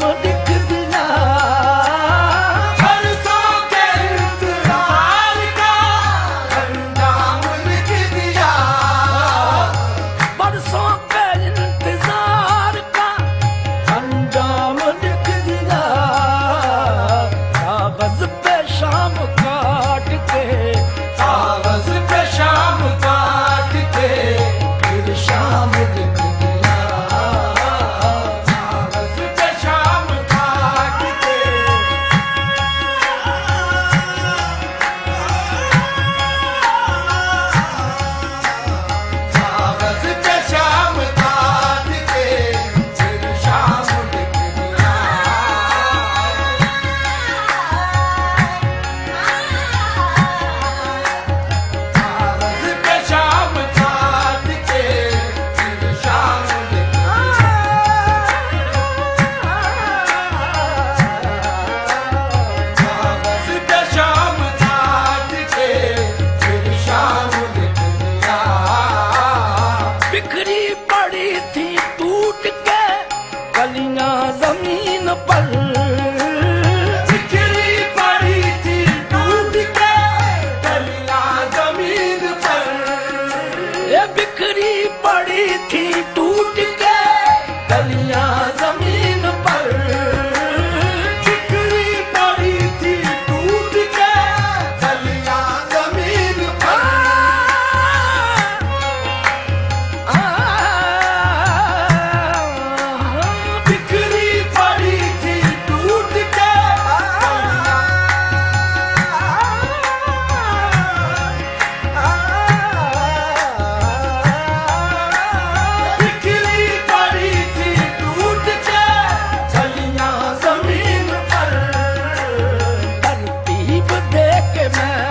would keep मैं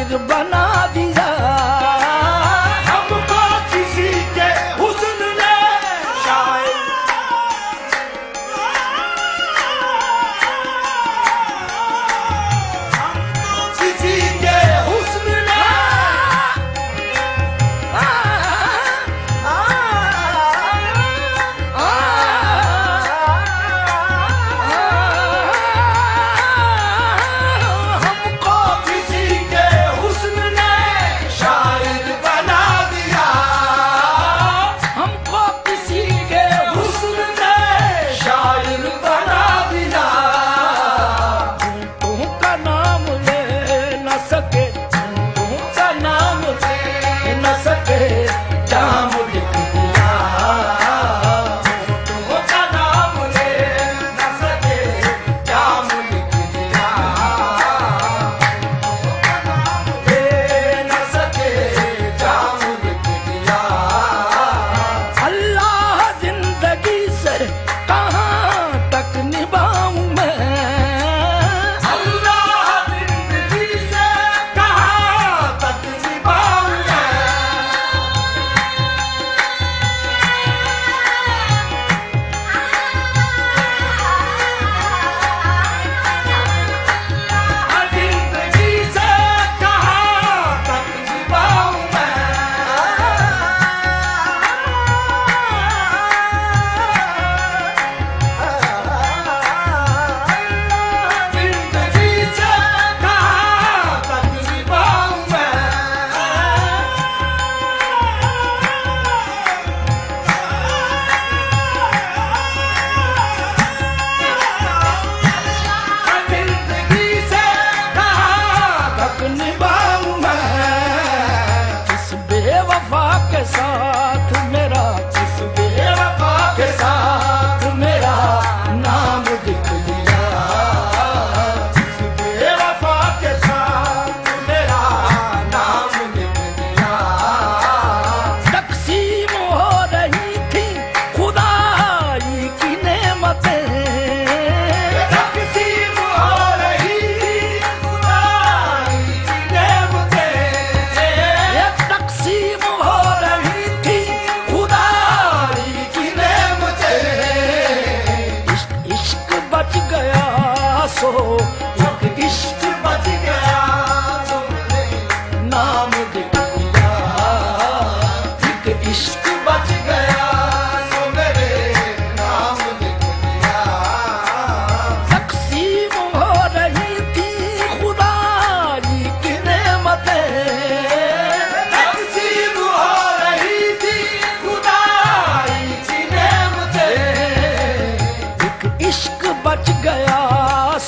शायर बना दिया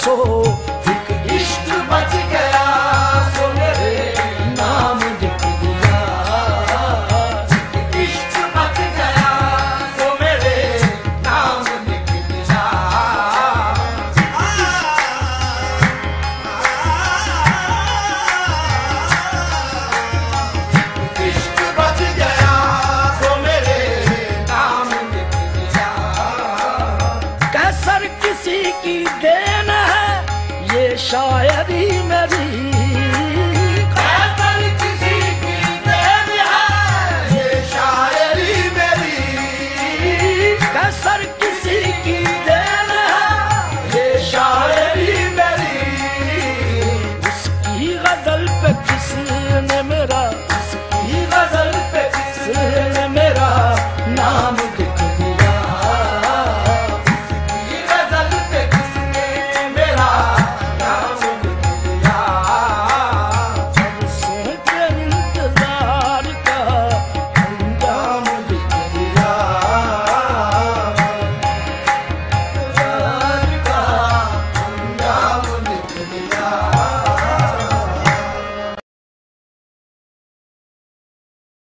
说。